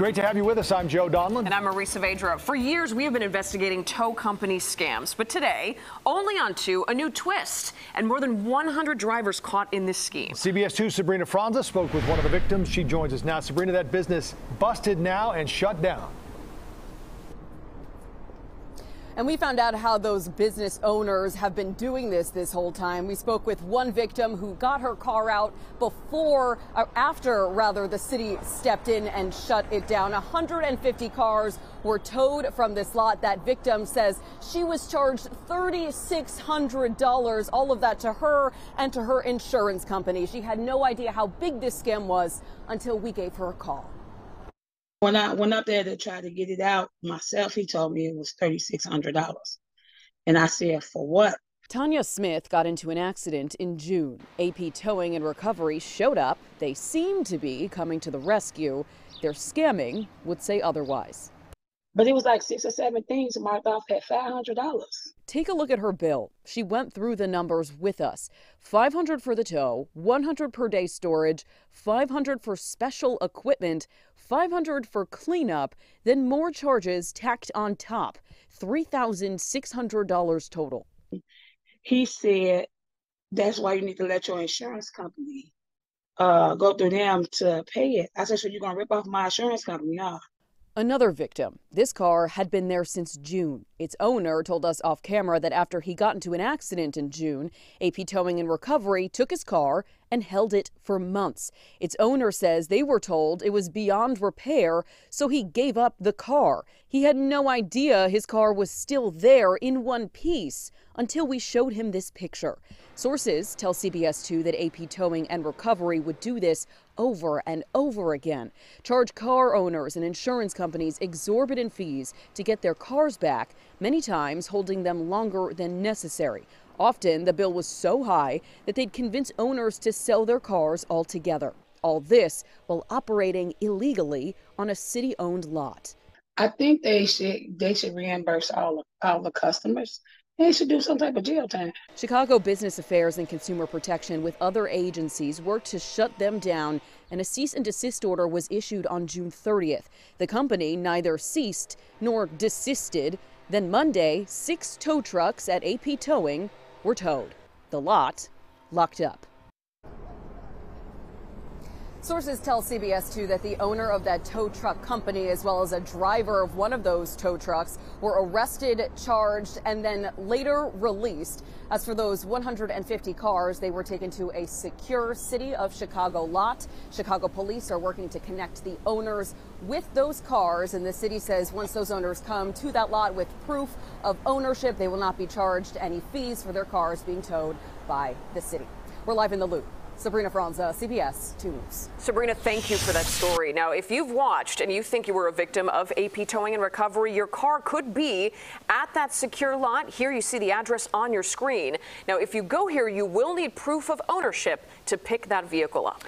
Great to have you with us. I'm Joe Donlon. And I'm Marisa Vedra. For years, we have been investigating tow company scams. But today, only onto a new twist and more than 100 drivers caught in this scheme. CBS 2's Sabrina Franza spoke with one of the victims. She joins us now. Sabrina, that business busted now and shut down. And we found out how those business owners have been doing this this whole time. We spoke with one victim who got her car out before, or after rather, the city stepped in and shut it down. 150 cars were towed from this lot. That victim says she was charged $3,600, all of that to her and to her insurance company. She had no idea how big this scam was until we gave her a call. When I went up there to try to get it out myself, he told me it was $3,600. And I said, for what? Tanya Smith got into an accident in June. AP Towing and Recovery showed up. They seemed to be coming to the rescue. Their scamming would say otherwise. But it was like six or seven things marked off at $500. Take a look at her bill. She went through the numbers with us. 500 for the tow, 100 per day storage, 500 for special equipment, 500 for cleanup, then more charges tacked on top. $3,600 total. He said that's why you need to let your insurance company uh, go through them to pay it. I said, so you're going to rip off my insurance company, huh? Another victim. This car had been there since June. Its owner told us off camera that after he got into an accident in June, AP Towing and Recovery took his car and held it for months. Its owner says they were told it was beyond repair, so he gave up the car. He had no idea his car was still there in one piece until we showed him this picture. Sources tell CBS 2 that AP Towing and Recovery would do this over and over again, charge car owners and insurance companies exorbitant fees to get their cars back, many times holding them longer than necessary. Often, the bill was so high that they'd convince owners to sell their cars altogether. All this while operating illegally on a city owned lot. I think they should they should reimburse all all the customers they should do some type of jail time. Chicago Business Affairs and Consumer Protection with other agencies worked to shut them down, and a cease and desist order was issued on June 30th. The company neither ceased nor desisted. Then Monday, six tow trucks at AP Towing were towed. The lot locked up. Sources tell CBS 2 that the owner of that tow truck company, as well as a driver of one of those tow trucks, were arrested, charged, and then later released. As for those 150 cars, they were taken to a secure city of Chicago lot. Chicago police are working to connect the owners with those cars, and the city says once those owners come to that lot with proof of ownership, they will not be charged any fees for their cars being towed by the city. We're live in the loop. Sabrina Franza, uh, CBS 2 News. Sabrina, thank you for that story. Now, if you've watched and you think you were a victim of AP towing and recovery, your car could be at that secure lot. Here you see the address on your screen. Now, if you go here, you will need proof of ownership to pick that vehicle up.